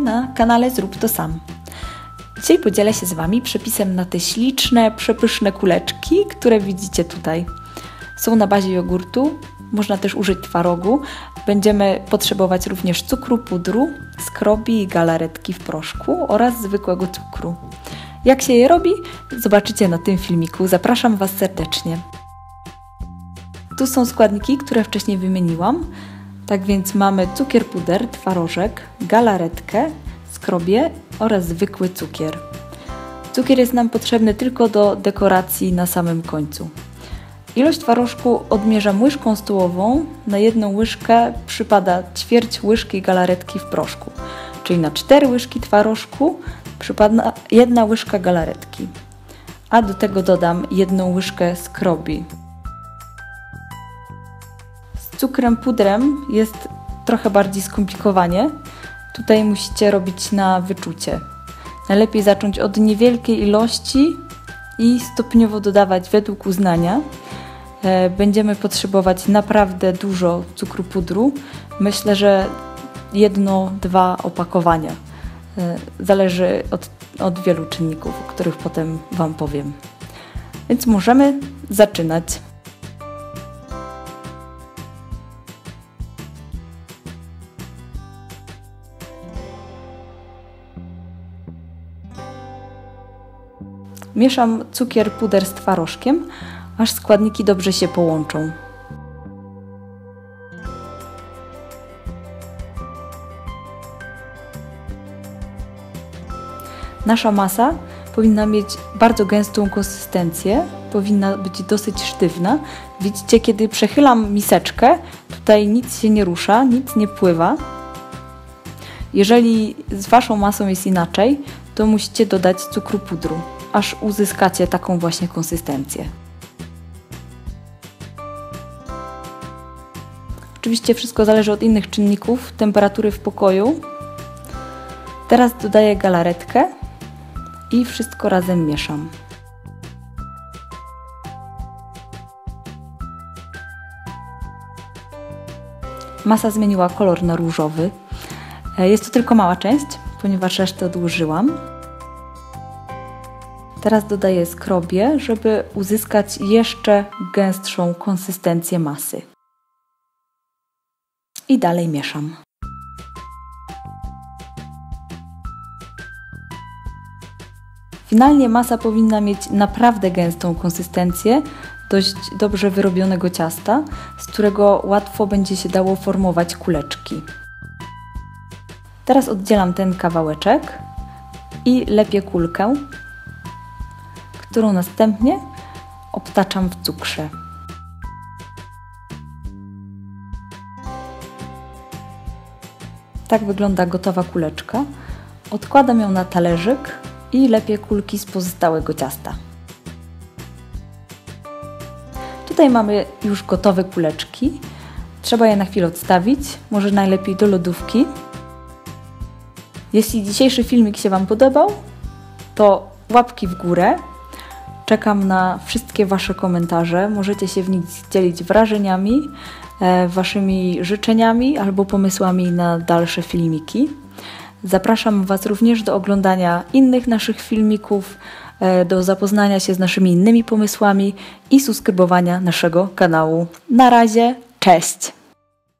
na kanale Zrób to sam. Dzisiaj podzielę się z Wami przepisem na te śliczne, przepyszne kuleczki, które widzicie tutaj. Są na bazie jogurtu, można też użyć twarogu. Będziemy potrzebować również cukru, pudru, skrobi i galaretki w proszku oraz zwykłego cukru. Jak się je robi? Zobaczycie na tym filmiku. Zapraszam Was serdecznie. Tu są składniki, które wcześniej wymieniłam. Tak więc mamy cukier puder, twarożek, galaretkę, skrobie oraz zwykły cukier. Cukier jest nam potrzebny tylko do dekoracji na samym końcu. Ilość twarożku odmierzam łyżką stołową. Na jedną łyżkę przypada ćwierć łyżki galaretki w proszku. Czyli na cztery łyżki twarożku przypada jedna łyżka galaretki. A do tego dodam jedną łyżkę skrobi. Cukrem pudrem jest trochę bardziej skomplikowanie. Tutaj musicie robić na wyczucie. Najlepiej zacząć od niewielkiej ilości i stopniowo dodawać według uznania. E, będziemy potrzebować naprawdę dużo cukru pudru. Myślę, że jedno, dwa opakowania. E, zależy od, od wielu czynników, o których potem Wam powiem. Więc możemy zaczynać. Mieszam cukier puder z twarożkiem, aż składniki dobrze się połączą. Nasza masa powinna mieć bardzo gęstą konsystencję, powinna być dosyć sztywna. Widzicie, kiedy przechylam miseczkę, tutaj nic się nie rusza, nic nie pływa. Jeżeli z Waszą masą jest inaczej, to musicie dodać cukru pudru, aż uzyskacie taką właśnie konsystencję. Oczywiście wszystko zależy od innych czynników, temperatury w pokoju. Teraz dodaję galaretkę i wszystko razem mieszam. Masa zmieniła kolor na różowy. E, jest to tylko mała część, ponieważ resztę odłożyłam. Teraz dodaję skrobię, żeby uzyskać jeszcze gęstszą konsystencję masy. I dalej mieszam. Finalnie masa powinna mieć naprawdę gęstą konsystencję, dość dobrze wyrobionego ciasta, z którego łatwo będzie się dało formować kuleczki. Teraz oddzielam ten kawałeczek i lepię kulkę, którą następnie obtaczam w cukrze. Tak wygląda gotowa kuleczka. Odkładam ją na talerzyk i lepię kulki z pozostałego ciasta. Tutaj mamy już gotowe kuleczki. Trzeba je na chwilę odstawić, może najlepiej do lodówki. Jeśli dzisiejszy filmik się Wam podobał, to łapki w górę. Czekam na wszystkie Wasze komentarze. Możecie się w nich dzielić wrażeniami, e, Waszymi życzeniami albo pomysłami na dalsze filmiki. Zapraszam Was również do oglądania innych naszych filmików, e, do zapoznania się z naszymi innymi pomysłami i subskrybowania naszego kanału. Na razie, cześć!